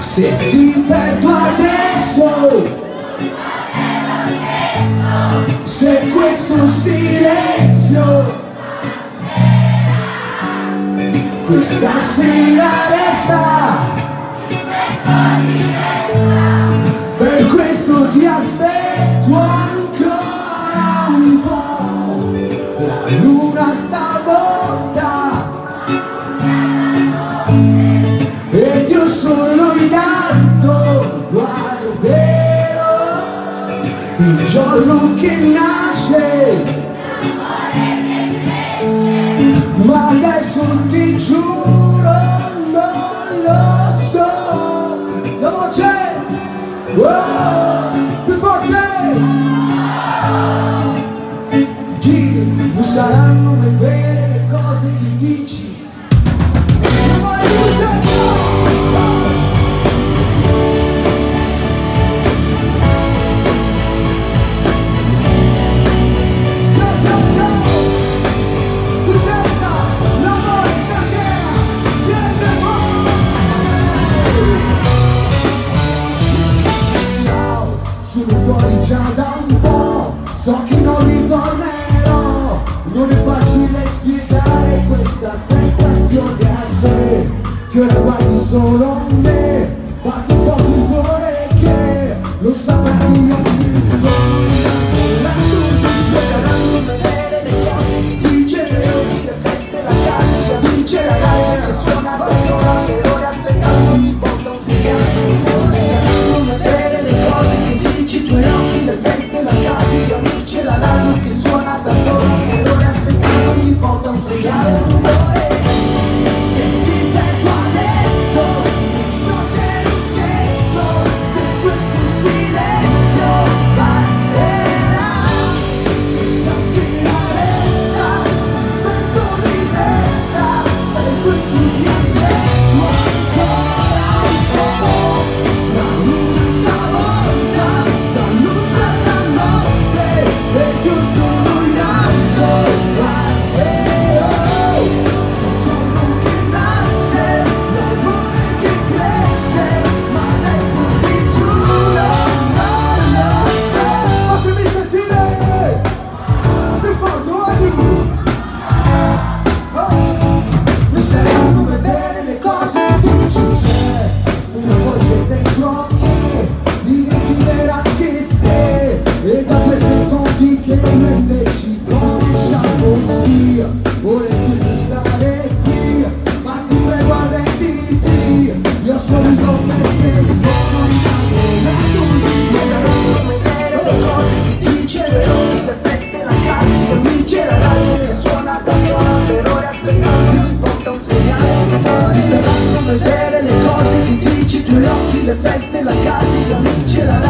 Se ti perdo adesso. Se questo silenzio. Questa sera resta. Per questo ti aspetto ancora un po' La luna sta volando giorno che nasce. Ma adesso ti giuro non lo so. La voce oh, più forte. Giri, non saranno mai vere le cose che dici. che guardi solo me batte forte il cuore che lo saprà io sono till I